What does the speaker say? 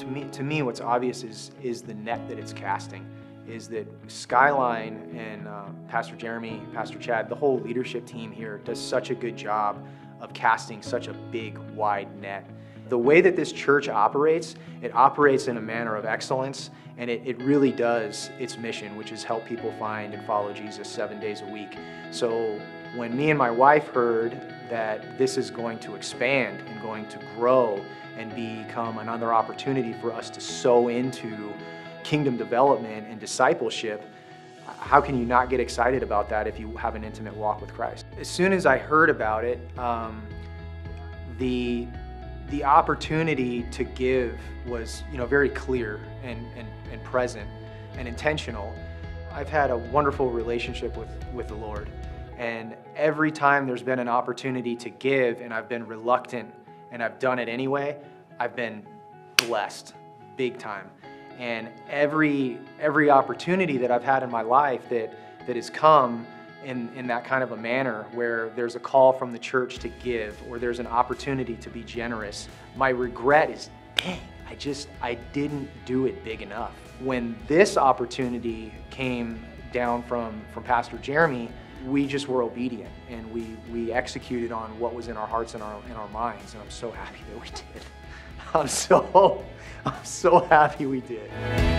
To me, to me, what's obvious is is the net that it's casting. Is that Skyline and uh, Pastor Jeremy, Pastor Chad, the whole leadership team here does such a good job of casting such a big, wide net. The way that this church operates, it operates in a manner of excellence, and it, it really does its mission, which is help people find and follow Jesus seven days a week. So when me and my wife heard that this is going to expand and going to grow and become another opportunity for us to sow into kingdom development and discipleship, how can you not get excited about that if you have an intimate walk with Christ? As soon as I heard about it, um, the the opportunity to give was you know very clear and, and, and present and intentional. I've had a wonderful relationship with, with the Lord. And every time there's been an opportunity to give and I've been reluctant and I've done it anyway, I've been blessed big time. And every every opportunity that I've had in my life that that has come in, in that kind of a manner where there's a call from the church to give or there's an opportunity to be generous, my regret is, dang, I just, I didn't do it big enough. When this opportunity came down from, from Pastor Jeremy, we just were obedient and we, we executed on what was in our hearts and our, in our minds. And I'm so happy that we did. I'm so, I'm so happy we did.